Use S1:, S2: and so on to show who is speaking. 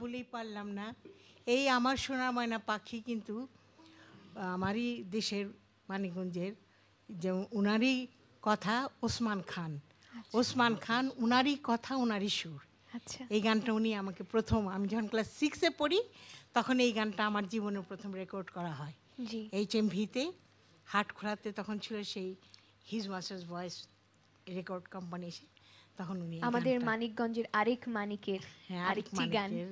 S1: বলেই পারলাম না। এই আমার সোনার ময়না পাখি কিন্তু আমারই দেশের মানিকগঞ্জের যে উনারই কথা ওসমান খান। ওসমান খান উনারই কথা উনারই সুর।
S2: আচ্ছা।
S1: এই গানটা উনি আমাকে প্রথম আমি যখন ক্লাস সিক্সে পড়ি তখন এই গানটা আমার জীবনে প্রথম রেকর্ড করা হয়। এইচ এম ভিতে হাটখোলাতে তখন ছিল সেই his master's voice record company এসে তখন উনি
S2: আমাদের মানিকগঞ্জের আরেক মানিকের
S1: হ্যাঁ আরেক
S2: আরেকটি গান।
S1: মানিকের